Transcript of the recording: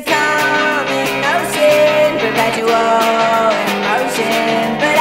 a calming ocean, perpetual in motion. But